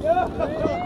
Yeah.